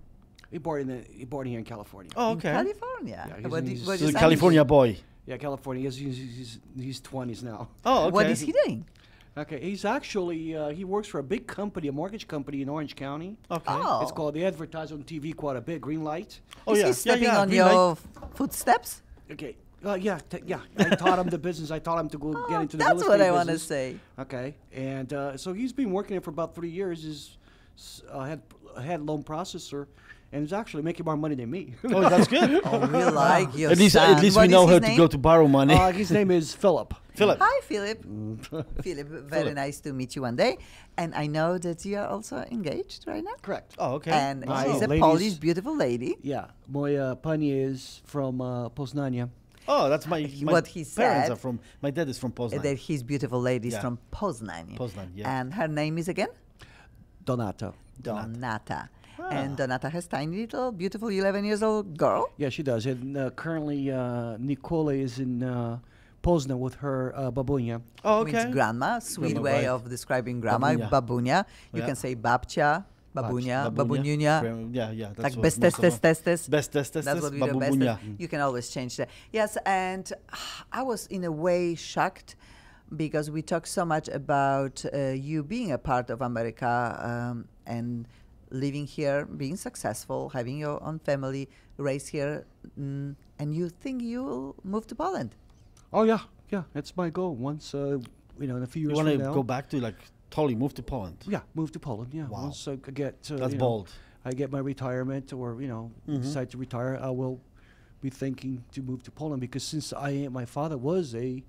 He born in the, he born here in California. Oh, in okay. California. Yeah, he's what in- do- he's what So is the? California boy. Yeah, California. He's he's, he's, he's 20s now. Oh, okay. What is he doing? Okay, he's actually uh, he works for a big company, a mortgage company in Orange County. Okay. Oh, It's called they advertise on TV quite a bit. Green light. Oh is yeah. he stepping yeah, yeah. on green your light. footsteps? Okay. Uh, yeah, t- yeah. I taught him the business. I taught him to go get Oh, into the business. that's what I want to say. Okay, and uh, so he's been working there for about three years. He's s- uh, had had loan processor, and he's actually making more money than me. Oh, that's good. Oh, we like your at least, son. at least What we know his how to go to borrow money. uh, his name is Philip. Philip. Hi, Philip. Philip, very Philip. nice to meet you one day. And I know that you are also engaged right now. Correct. Oh, okay. And My she's a ladies- Polish, beautiful lady. Yeah, moja pani is from uh, Poznania. Oh, that's my, my what he parents said- are from. My dad is from Uh, Poznan. That his beautiful lady is Yeah. from Poznań. Poznań, yeah. And her name is again? Donato. Donata. Ah. And Donata has tiny little, beautiful 11 years old girl. Yeah, she does. And uh, currently, uh, Nicola is in uh, Poznan with her uh, babunia. oh, Means grandma, sweet Grandma, way right. of describing grandma, Babunia. babunia. You Yeah. can say babcia, babunia, Babunia. babunia. Gra- Yeah, yeah. That's Like what best most test of test them- test test. Best test test That's what we do best. babubunia. You can always change that. Yes, and I was in a way shocked because we talk so much about uh, you being a part of America um, and living here, being successful, having your own family, raised here, mm, and you think you'll move to Poland. Oh yeah, yeah. That's my goal. Once, uh, you know, in a few You years want to go back to like totally move to Poland? Yeah, move to Poland. Yeah. Wow. Once I get. Uh, That's you know, bold. I get my retirement, or you know, Mhm. decide to retire, I will be thinking to move to Poland because since I my father was a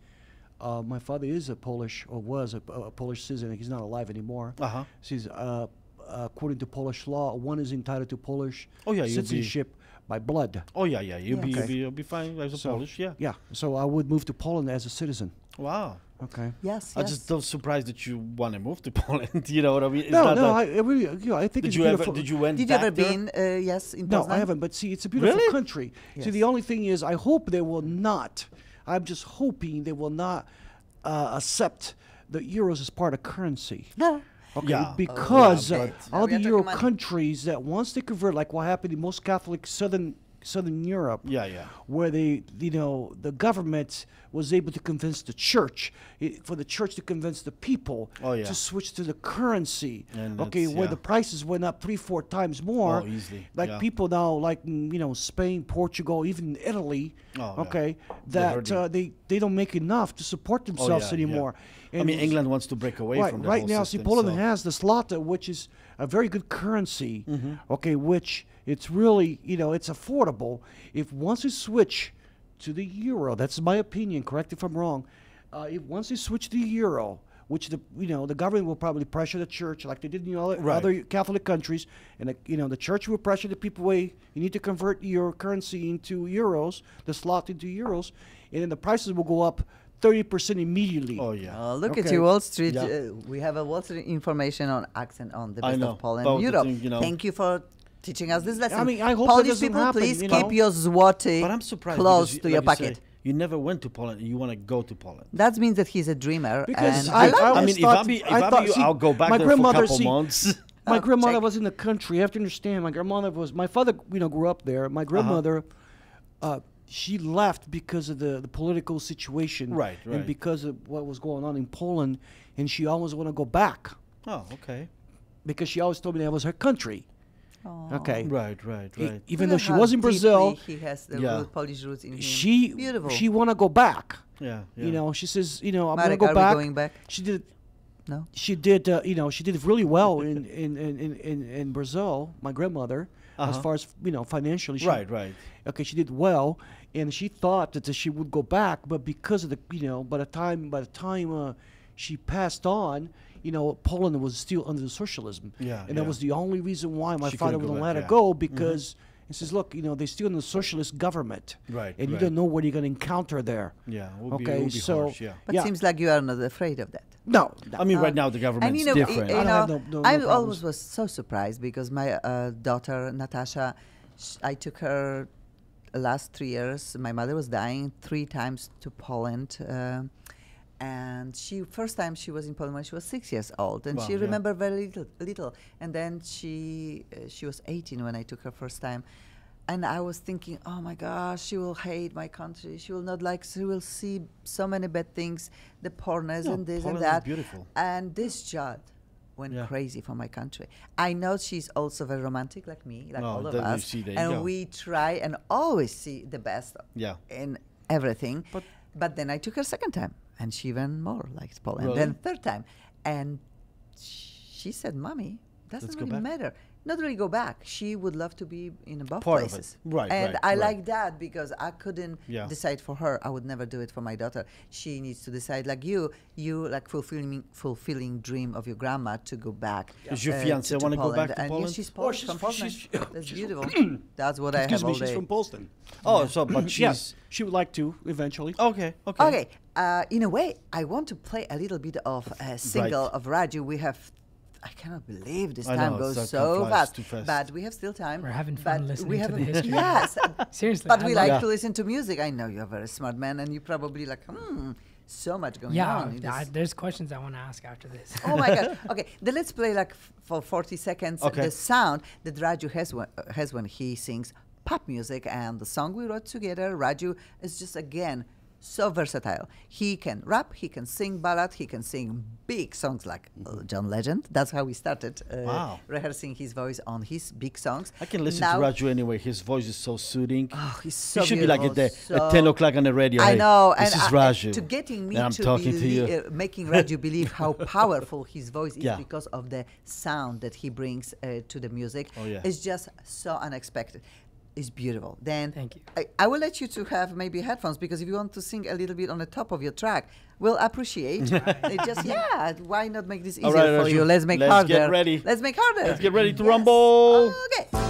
uh, my father is a Polish or was a, a Polish citizen. He's not alive anymore. Uh huh. He's uh, according to Polish law, one is entitled to Polish Oh, yeah, citizenship, by blood. Oh yeah, yeah. You'll Yeah. be you'll be you'll be fine as a So- Polish. Yeah. Yeah, so I would move to Poland as a citizen. Wow. Okay. Yes, I yes. just don't surprised that you want to move to Poland. you know what I mean? It's no, not no, I, I really, you know, I think did it's you ever? beautiful. Did you went Did you ever there? been? Uh, yes, in Poland. No, Poznan? I haven't. But see, it's a beautiful Really? country. See, Yes. the only thing is, I hope they will not. I'm just hoping they will not uh, accept the euros as part of currency. No. Okay, Yeah. because Oh, uh, yeah, but- all we the Euro countries that once they convert, like what happened in most Catholic Southern Southern Europe, Yeah, yeah. where they, you know, the government was able to convince the church, i for the church to convince the people Oh, yeah. to switch to the currency. And okay, where yeah. the prices went up three, four times more. Oh, easily, Like yeah. people now, like mm, you know, Spain, Portugal, even Italy. Oh, yeah. okay, They're that uh, they they don't make enough to support Oh, themselves yeah, anymore. I mean, England wants to break away right, from the right now, system, see, Poland so- has the zloty, which is a very good currency. Mm-hmm. Okay, which it's really you know it's affordable. If once you switch to the euro, that's my opinion. Correct if I'm wrong. Uh, if once you switch to the euro, which the you know the government will probably pressure the church like they did in the other, Catholic countries, and the, you know the church will pressure the people. Way you need to convert your currency into euros, the slot into euros, and then the prices will go up thirty percent immediately. Oh yeah. Oh, look at Okay. you, Wall Street. Yeah. Uh, we have a Wall Street information on accent on the best of Poland, but Europe. thing, you know- Thank you for teaching us this lesson. I mean, I hope Polish people, happen, please you keep know? your zloty but I'm surprised close you, to like your you pocket. say, you never went to Poland. and You want to go to Poland. that means that he's a dreamer. Because and I- love I it. I always mean, if I thought- be if I I, thought- be you, see, I'll go back my there for a grandmother, couple see- months. My Oh, grandmother check. was in the country. You have to understand. My grandmother was. My father, you know, grew up there. Uh-huh. My grandmother, uh she left because of the, the political situation, Right, right. and because of what was going on in Poland, and she always want to go back oh, okay. because she always told me that was her country. Aw. Okay, Right, right, E- right. even Look though she was in Brazil, He has the Yeah. root, Polish roots in him. she Beautiful. she want to go back. yeah, yeah. You know, she says, you know, I'm gonna are go we back. going back? She did No. she did uh, you know she did really well in in, in, in, in in Brazil my grandmother as Uh-huh. far as you know financially she, Right, right. okay she did well and she thought that she would go back but because of the you know by the time by the time uh, she passed on you know Poland was still under the socialism Yeah, and that was the only reason why my She father wouldn't back, let her yeah. Mm-hmm. go because he says look you know they're still in the socialist government Right, and you don't know what you're going to encounter there Yeah, it would be, okay it would be so harsh, yeah. But yeah. seems like you are not afraid of that. no, no. I mean, right Uh, now the government's and you know, different. You I don't know, have no- no- no I always was so surprised because my uh, daughter Natasha, sh- I took her last three years. My mother was dying three times to Poland. Uh, and she first time she was in Poland when she was six years old, and Wow, she yeah. remembered very little, little. And then she uh, she was 18 when I took her first time, and I was thinking, oh my gosh, she will hate my country. She will not like. She will see so many bad things, the pornos No, and this Poland and is that. beautiful. And this child went Yeah. crazy for my country. I know she's also very romantic, like me, like Oh, all of us, see, there you and go. we try and always see the best Yeah. in everything. But- But then I took her second time, and she even more liked Poland. Really? Then third time, and she said, "Mommy, doesn't Let's really matter. Not really go back. She would love to be in both Part of it. places. Right, And right, I right. like that because I couldn't Yeah. decide for her. I would never do it for my daughter. She needs to decide like you. You like fulfilling fulfilling dream of your grandma to go back. Does your uh, fiancé to- to wanna go back to and Poland? Yeah, she's Oh, Polish she's from from- Poznań. she's- That's beautiful. That's what I excuse have me all she's from Polston Oh, so but she's yes she would like to eventually okay, okay. Okay, uh, in a way, I want to play a little bit of a single of Raju. We have, I cannot believe this I time know, goes so like time flies fast. too fast. But we have still time. We're having but fun listening we to have the history. Yes, Seriously, but I we love like it. to listen to music. I know you're a very smart man, and you probably like, hmm, so much going Yeah, on. in I, this- there's questions I want to ask after this. oh my god. Okay, then let's play like f- for 40 seconds Okay. the sound that Raju has when, uh, has when he sings pop music and the song we wrote together. Raju is just again so versatile. He can rap, he can sing ballad, he can sing big songs like uh, John Legend. That's how we started uh, Wow. rehearsing his voice on his big songs. I can listen Now- to Raju anyway. His voice is so soothing. Oh, he's so he should be like at, the, beautiful, at 10 o'clock on the radio. I hey, know, This and is Raju. to getting me and I'm to talking to you. uh, making Raju believe how powerful his voice is Yeah. because of the sound that he brings uh, to the music. Oh, yeah. It's just so unexpected. It's beautiful. Then Thank you. I, I will let you to have maybe headphones because if you want to sing a little bit on the top of your track, we'll appreciate. it just yeah, why not make this easier All right, for Raju, you? Let's make let's harder. get ready. Let's make harder. Let's get ready to Yes. rumble. Okay.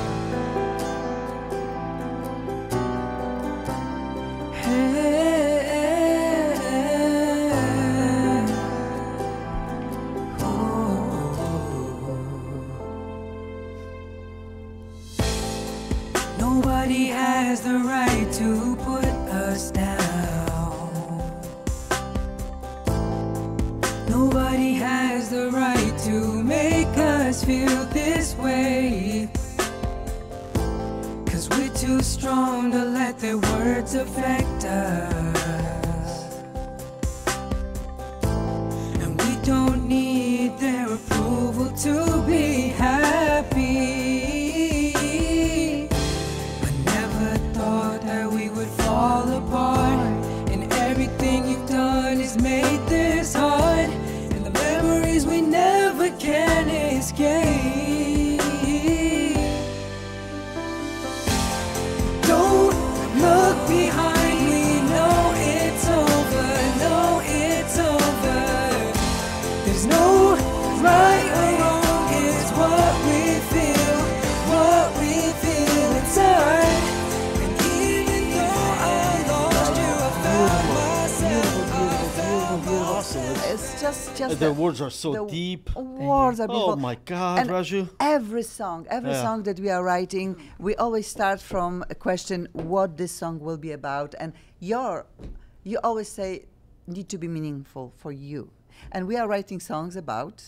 Words are so the deep. Words are Oh my God, And Raju. Every song, every Yeah. song that we are writing, we always start from a question: what this song will be about, and your, you always say, need to be meaningful for you, and we are writing songs about.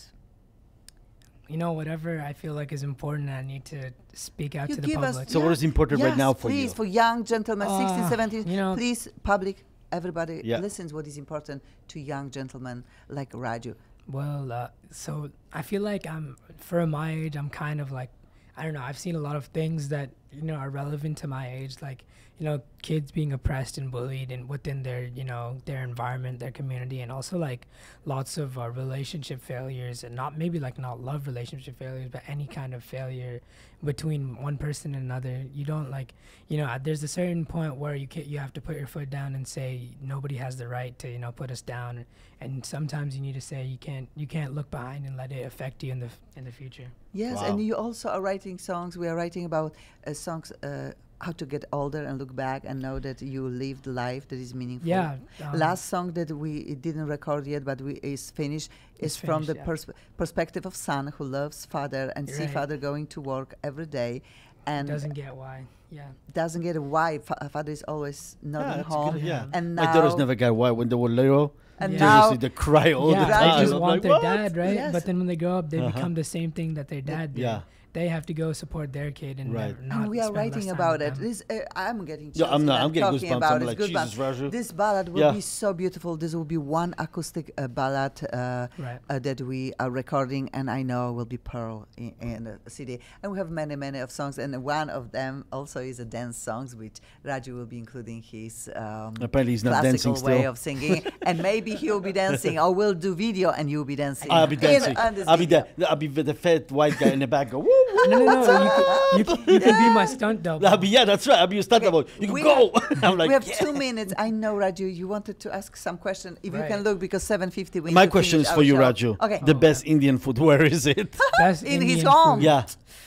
You know, whatever I feel like is important, I need to speak out You to the give us. public. So what is important right now for please, you? Please, for young gentlemen, 16, Ah, 17, you know- please, public, everybody Yeah. listens what is important to young gentlemen like Raju. Well, uh, so I feel like I'm for my age. I'm kind of like I don't know. I've seen a lot of things that you know are relevant to my age, like you know kids being oppressed and bullied and within their you know their environment, their community, and also like lots of uh, relationship failures and not maybe like not love relationship failures, but any kind of failure between one person and another. You don't like you know. uh, There's a certain point where you can, you have to put your foot down and say nobody has the right to you know put us down and sometimes you need to say you can't you can't look behind and let it affect you in the f- in the future Yes, Wow. and you also are writing songs. We are writing about uh, songs uh, how to get older and look back and know that you lived life that is meaningful. yeah um, Last song that we didn't record yet, but we is finished, is It's from the finished, pers- perspective of son who loves father and see Right. father going to work every day, and doesn't get why yeah doesn't get why fa- father is always not Yeah, at that's good- home. yeah. And My daughters never got why when they were little. And they now- used to cry all yeah the they just want like, their "What?" dad right Yes. but then when they grow up they Uh-huh. become the same thing that their dad did Yeah. They have to go support their kid and Right. not and we are writing about it. This uh, I'm getting Yeah, I'm not- I'm getting talking goosebumps. about I'm it. like, Goosebumps. Jesus, Raju. This ballad will Yeah. be so beautiful. This will be one acoustic uh, ballad uh, Right. uh, that we are recording, and I know will be pearl in, in the CD. And we have many, many of songs, and one of them also is a dance songs, which Raju will be including his um, Apparently he's not classical dancing way still. of singing, and maybe he'll be dancing, or we'll do video, and you'll be dancing. I'll be dancing. on this I'll be video. the I'll be the fat white guy in the back. Go woo woo. No no no you could, you, you could be my stunt double I'll be yeah, that's right. I'll be your stunt Okay, double. You can we go. have- I'm like we have "Yeah." two minutes. I know, Raju, you wanted to ask some question. If you can look, because 7.50 we My to question finish is for you, show. Raju. Okay. The best Indian food. Where is it? Best In his Indian home. food. yeah.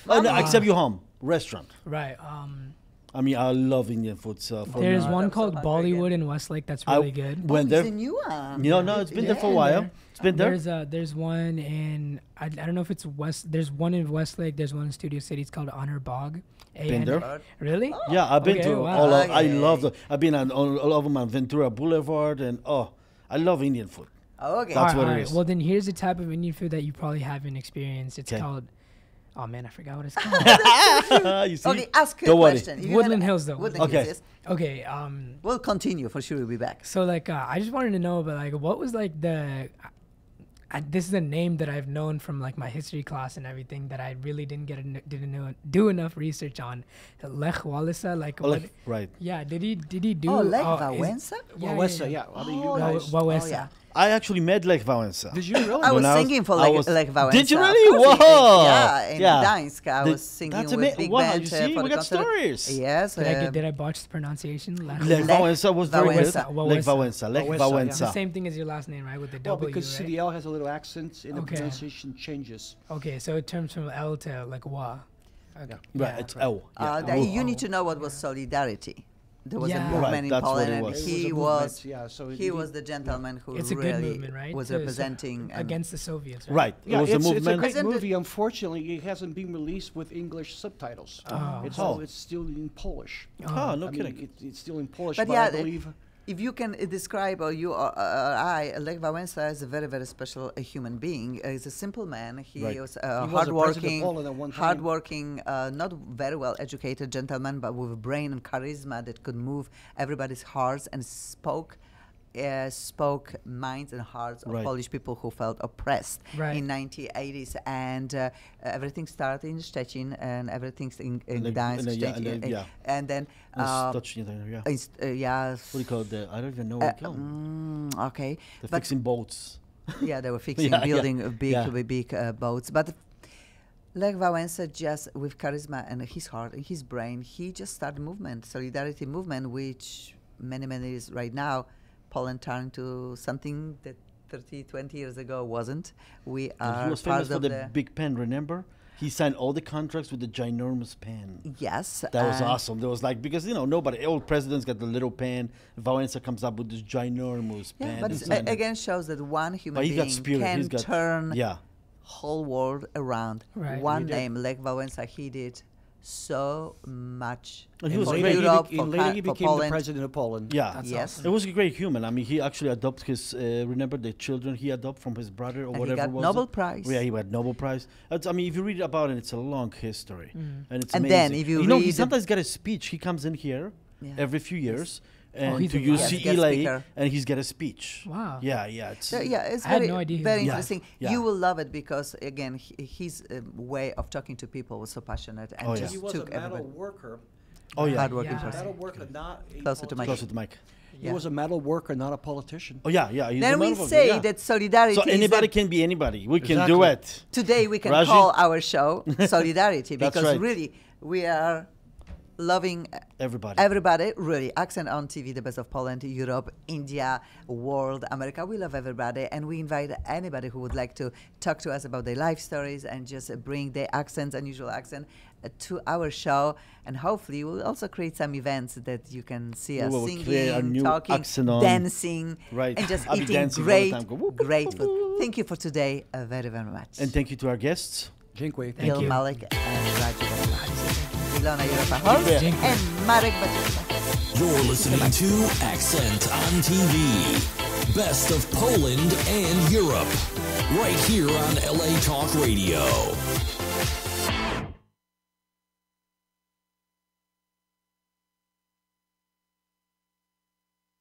Oh, no, except your home restaurant. right um I mean, I love Indian food. So for there's me, one I'm so called again. Bollywood in Westlake that's I really good went oh, there. It's a new one. You know, no, it's been there for a Yeah, while. There. It's been there. There's uh there's one in I, I don't know if it's West. There's one in Westlake. There's one in Studio City. It's called Honor Bog. Been there. Oh, Really? Yeah, I've been Okay, to wow. all. Of, I love the. I've been on all, all of them on Ventura Boulevard, and oh, I love Indian food. Okay. That's Alright, what it alright. is. Well, then here's a type of Indian food that you probably haven't experienced. It's 'Kay. called. Oh man, I forgot what it's called. you see? Okay, ask a Don't worry. question. If you Woodland Hills, though. Woodland Okay. Hills, yes. okay. Um. We'll continue for sure. We'll be back. So like, uh, I just wanted to know, but like, what was like the. I, this is a name that I've known from like my history class and everything that I really didn't get en- didn't know, do enough research on. Lech Walesa, like Oh, what? right. Yeah, did he did he do? Oh, Lech uh, is- Wałęsa? Yeah, Well, yeah, yeah, yeah. yeah. How do you Oh, guys? Oh, yeah. I actually met Lech Wałęsa. Did you really? I was I was- singing for I Lech, was- Lech Wałęsa. Did you really? course we did. Whoa. Yeah, in Yeah. Gdańsk. I The- was singing that's with big wow, band. you see, for we got concert. stories. Yes. Did I get, did I botch the pronunciation? Lech Lech Lech Wałęsa was very good. Wałęsa. Lech Wałęsa. Wałęsa. Lech Wałęsa, yeah. It's the same thing as your last name, right? With the Well, W, because right? CDL has a little accent and the pronunciation changes. Okay, so it turns from L to like wa. Okay. Right, it's L. uh, Yeah. the- Oh. you need to know what was solidarity. There was Yeah. a Right, movement in Poland, and was. He was yeah, so he it- was the gentleman who It's a really good movement, right? was To- so- representing and against the Soviets. Right. Yeah, it was it's, a it's a great movie. Unfortunately, it hasn't been released with English subtitles. Oh. It's Oh. all, it's still in Polish. oh, no I kidding. Mean, it, it's still in Polish, But but, yeah, I the- believe. If you can uh, describe or you or uh, I, Lech Wałęsa is a very very special uh, human being. Uh, he's a simple man. He Right. was uh, He was the president of hardworking, hardworking, uh, not very well educated gentleman, but with a brain and charisma that could move everybody's hearts and spoke. Uh, spoke minds and hearts of Right. Polish people who felt oppressed Right. in 1980s, and uh, everything started in Szczecin, and everything's in, in And then- Gdańsk, and then, yeah, and then, uh, yeah. and then uh, touch, you know, yeah. inst- uh, yeah, What do you call it? The, I don't even know uh, what you call mm, okay, The but fixing boats. yeah, they were fixing, Yeah, building uh, big, yeah. big, big uh, boats. But Lech Wałęsa just with charisma and his heart and his brain, he just started movement, solidarity movement, which many, many years right now, Poland turned to something that 30, 20 years ago wasn't. We are he was part famous for the, the, big pen, remember? He signed all the contracts with the ginormous pen. yes. That was awesome. There was like because you know nobody, all presidents got the little pen. Wałęsa comes up with this ginormous Yeah, pen. but and it again shows that one human But got being can got turn yeah. whole world around. Right. One name, Lech Wałęsa, he did so much And he for was later, great. he, Europe, be- for, later Ca- he for became the president of Poland. Yeah. That's yes. awesome. It was a great human. I mean, he actually adopted his. Uh, remember the children he adopted from his brother or And he whatever got was Nobel it? Prize. Yeah, he had Nobel Prize. It's, I mean, if you read about it, it's a long history, and it's And amazing. then if you you know, he sometimes got a speech. He comes in here Yeah. every few years. And he's to a use guest- CE guest lay, speaker. and he's got a speech. Wow. Yeah, yeah. It's, So, yeah, it's I had very, no idea very Yeah, interesting. yeah. You will love it because again, he, his uh, way of talking to people was so passionate and Oh, yeah. just He was took a metal everybody. worker. Oh yeah. Hardworking Yeah. A person. metal worker, not Closer to my- Closer to the mic. He Yeah. was a metal worker, not a politician. Oh yeah, yeah. he's a Then we motherfucker, say yeah. that solidarity. So anybody a- can be anybody. We can do it. Today we can Raji? call our show solidarity because right. really we are loving Everybody. everybody really accent on tv the best of poland europe india world america we love everybody and we invite anybody who would like to talk to us about their life stories and just bring their accents unusual accent uh, to our show and hopefully we'll also create some events that you can see We us will singing new talking dancing Right. and just I'll eating dancing all the great time. Go whoop, whoop, great food thank you for today uh, very very much And thank you to our guests. Dziękuję. Thank Gil you. Malak and Raju Ivaturi. Ilona Europahol Dziękuję. and Marek Bacik. You're listening to Accent on TV. Best of Poland and Europe. Right here on LA Talk Radio.